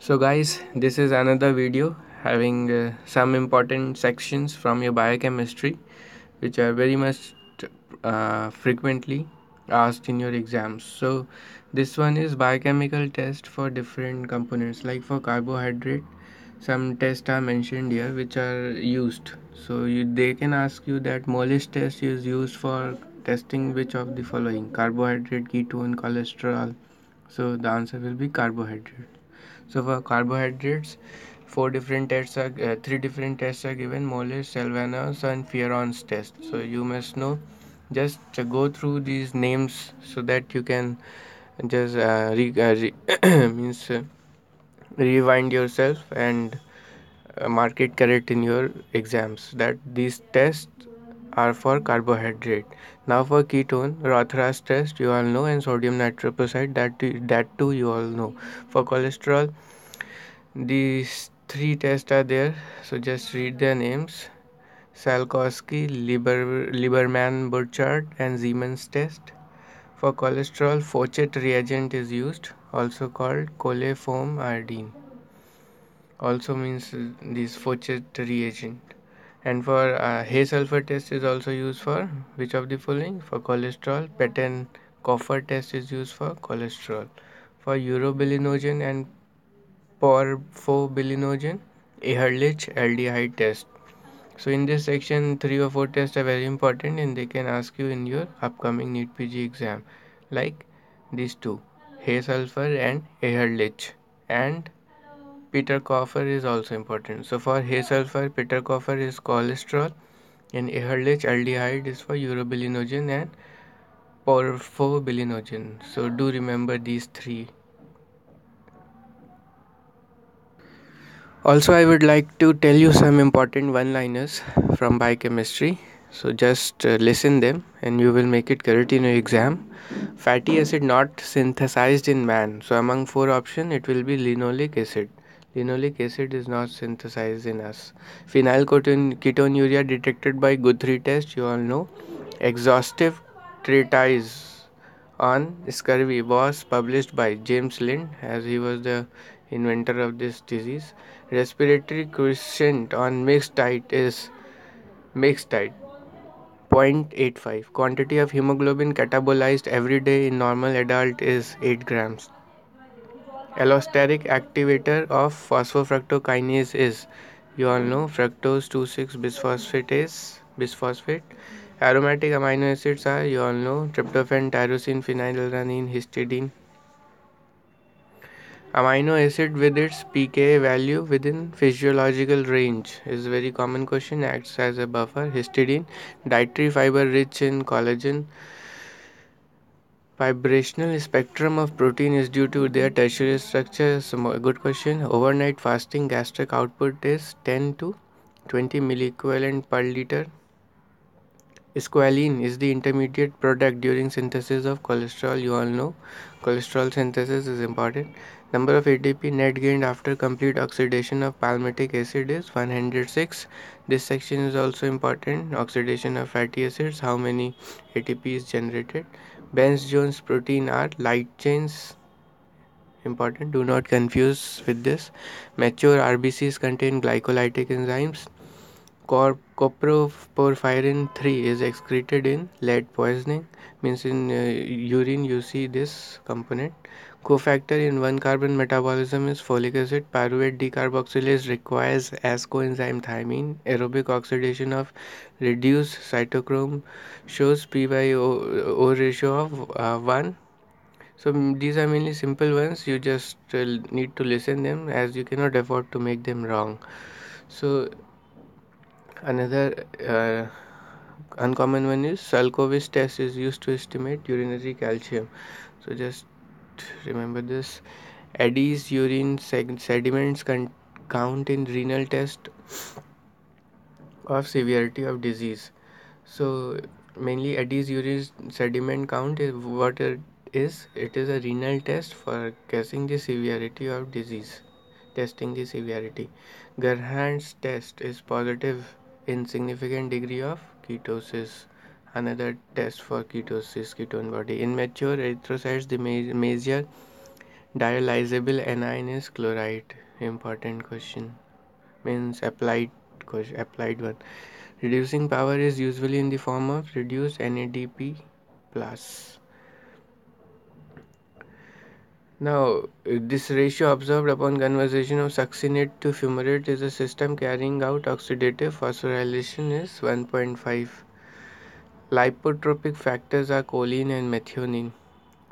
so guys this is another video having uh, some important sections from your biochemistry which are very much uh, frequently asked in your exams. So this one is biochemical test for different components like for carbohydrate some tests are mentioned here which are used. So you, they can ask you that Molisch's test is used for testing which of the following carbohydrate ketone cholesterol. So the answer will be carbohydrate so for carbohydrates, four different tests are uh, three different tests are given: Molisch, Seliwanoff, and Fearon's test. So you must know. Just uh, go through these names so that you can just uh, re, uh, re means uh, rewind yourself and uh, mark it correct in your exams. That these tests are for carbohydrate. Now for ketone, Rothera's test you all know and sodium nitroprusside that that too you all know. For cholesterol, these three tests are there. So just read their names. Salkowski, Lieber, Lieberman, Burchard and Siemens test. For cholesterol, Fouchet reagent is used, also called coliform iodine. Also means uh, this Fouchet reagent and for uh, hay sulfur test is also used for which of the following? For cholesterol Patten Coffer test is used for cholesterol. For urobilinogen and porphobilinogen Ehrlich aldehyde test. So in this section three or four tests are very important and they can ask you in your upcoming NEET PG exam. Like these two hay sulfur and Ehrlich and Pettenkofer is also important. So for hay sulfur, Pettenkofer is cholesterol and Ehrlich aldehyde is for urobilinogen and porphobilinogen. So do remember these three. Also, I would like to tell you some important one-liners from biochemistry. So just uh, listen them and you will make it correct in your exam. Fatty acid not synthesized in man. So among four options, it will be linoleic acid. Linoleic acid is not synthesized in us. Phenylketonuria detected by Guthrie test, you all know. Exhaustive treatise on scurvy was published by James Lind as he was the inventor of this disease. Respiratory quotient on mixed diet is mixed diet 0.85. Quantity of hemoglobin catabolized every day in normal adult is 8 grams. Allosteric activator of phosphofructokinase is you all know fructose 2,6 bisphosphatase bisphosphate aromatic amino acids are you all know tryptophan tyrosine phenylalanine histidine. Amino acid with its pka value within physiological range is a very common question acts as a buffer. Histidine dietary fiber rich in collagen Vibrational spectrum of protein is due to their tertiary structure. Good question. Overnight fasting gastric output is 10 to 20 milliequivalent per liter. Squalene is the intermediate product during synthesis of cholesterol. You all know cholesterol synthesis is important. Number of ATP net gained after complete oxidation of palmitic acid is 106. This section is also important. Oxidation of fatty acids, how many ATP is generated. Bence-Jones protein are light chains. Important do not confuse with this. Mature rbcs contain glycolytic enzymes. Coproporphyrin 3 is excreted in lead poisoning. Means in uh, urine you see this component cofactor in one carbon metabolism is folic acid. Pyruvate decarboxylase requires as coenzyme thiamine. Aerobic oxidation of reduced cytochrome shows p by o, o ratio of uh, 1 so these are mainly simple ones. You just uh, need to listen them as you cannot afford to make them wrong. So another uh, uncommon one is Salkowski test is used to estimate urinary calcium. So just remember this? Addis urine sediments count in renal test of severity of disease. So mainly Addis urine sediment count is what it is. It is a renal test for guessing the severity of disease testing the severity. Gerhardt's test is positive in significant degree of ketosis another test for ketosis ketone body. In mature erythrocytes the major dialyzable anion is chloride. Important question. Means applied question applied one. Reducing power is usually in the form of reduced NADP plus. Now, this ratio observed upon conversion of succinate to fumarate is a system carrying out oxidative phosphorylation is 1.5. Lipotropic factors are choline and methionine.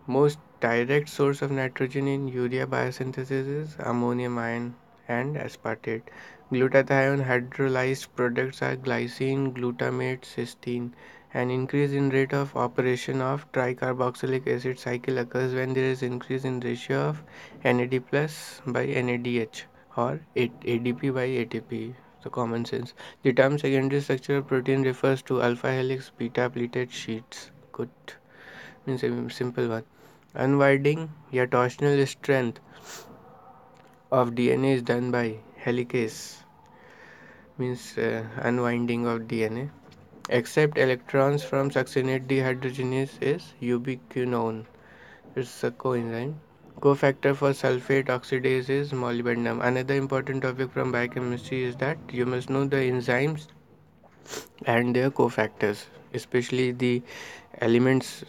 Most direct source of nitrogen in urea biosynthesis is ammonium ion and aspartate. Glutathione hydrolyzed products are glycine, glutamate, cysteine. An increase in rate of operation of tricarboxylic acid cycle occurs when there is increase in ratio of NAD plus by NADH or ADP by ATP. So common sense. The term secondary structure of protein refers to alpha helix beta pleated sheets. Good. Means a simple one. Unwinding या torsional strength of DNA is done by helicase means uh, unwinding of DNA Except electrons from succinate dehydrogenase is ubiquinone. It's a coenzyme. Cofactor for sulfate oxidase is molybdenum. Another important topic from biochemistry is that you must know the enzymes and their cofactors, especially the elements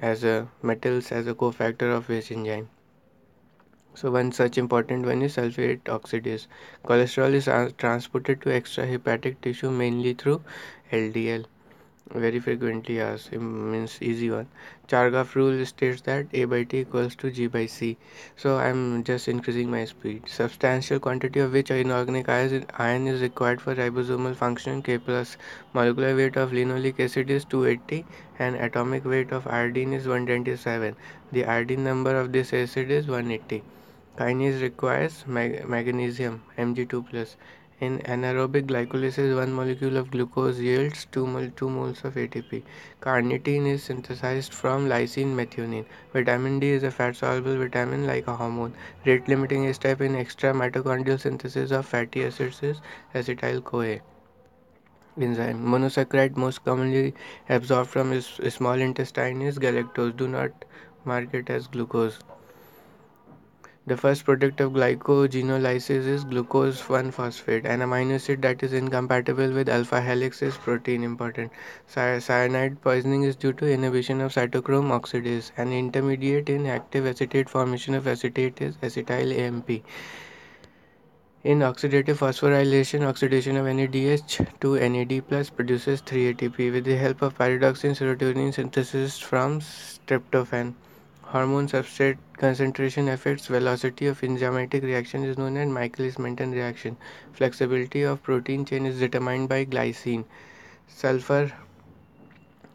as a metals as a cofactor of each enzyme. So one such important one is sulfate oxidase. Cholesterol is uh, transported to extrahepatic tissue mainly through LDL. Very frequently asked means easy one. Chargaff rule states that A by T equals to G by C. So I'm just increasing my speed. Substantial quantity of which inorganic iron is required for ribosomal function K plus. Molecular weight of linoleic acid is 280 and atomic weight of iodine is 127. The iodine number of this acid is 180. Kinase requires mag- magnesium Mg2 plus. In anaerobic glycolysis, one molecule of glucose yields 2, mol 2 moles of ATP. Carnitine is synthesized from lysine methionine. Vitamin D is a fat soluble vitamin like a hormone. Rate limiting step in extra mitochondrial synthesis of fatty acids is acetyl CoA enzyme. Monosaccharide most commonly absorbed from small intestine is galactose. Do not mark it as glucose. The first product of glycogenolysis is glucose 1-phosphate, an amino acid that is incompatible with alpha helix is protein important. Cyanide poisoning is due to inhibition of cytochrome oxidase. An intermediate in active acetate formation of acetate is acetyl AMP. In oxidative phosphorylation, oxidation of NADH to NAD plus produces 3-ATP with the help of pyridoxine serotonin synthesis from tryptophan. Hormone substrate concentration affects velocity of enzymatic reaction is known as Michaelis-Menten reaction. Flexibility of protein chain is determined by glycine. Sulfur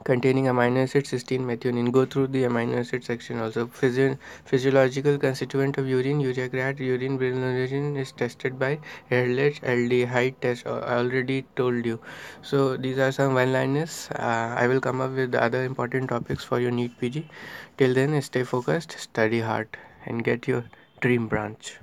containing amino acid cysteine methionine. Go through the amino acid section also. Physio- physiological constituent of urine urea creat urine bilirubin is tested by Ehrlich aldehyde test I already told you. So these are some one liners uh, I will come up with other important topics for your NEET PG Till then, stay focused, study hard, and get your dream branch.